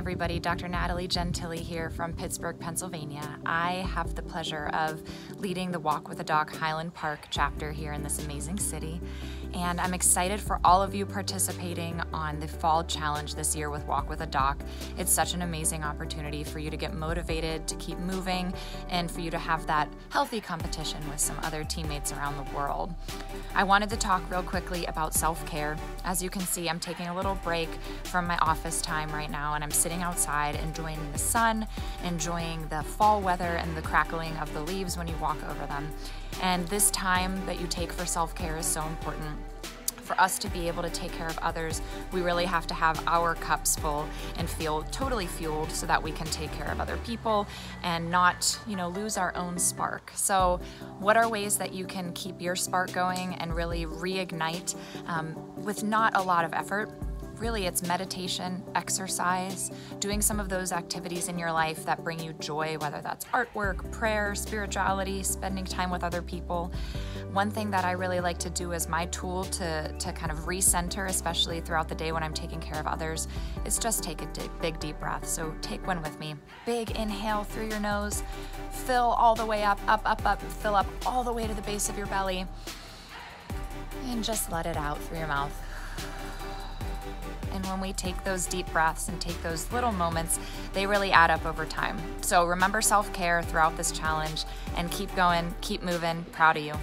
everybody. Dr. Natalie Gentili here from Pittsburgh, Pennsylvania. I have the pleasure of leading the Walk with a Doc Highland Park chapter here in this amazing city. And I'm excited for all of you participating on the fall challenge this year with Walk with a Doc. It's such an amazing opportunity for you to get motivated, to keep moving, and for you to have that healthy competition with some other teammates around the world. I wanted to talk real quickly about self care. As you can see, I'm taking a little break from my office time right now, and I'm sitting outside enjoying the sun, enjoying the fall weather and the crackling of the leaves when you walk over them. And this time that you take for self care is so important for us to be able to take care of others, we really have to have our cups full and feel totally fueled so that we can take care of other people and not, you know, lose our own spark. So, what are ways that you can keep your spark going and really reignite um, with not a lot of effort? Really it's meditation, exercise, doing some of those activities in your life that bring you joy, whether that's artwork, prayer, spirituality, spending time with other people. One thing that I really like to do as my tool to, to kind of recenter, especially throughout the day when I'm taking care of others, is just take a big, deep breath. So take one with me. Big inhale through your nose, fill all the way up, up, up, up, fill up all the way to the base of your belly, and just let it out through your mouth. When we take those deep breaths and take those little moments, they really add up over time. So remember self care throughout this challenge and keep going, keep moving. Proud of you.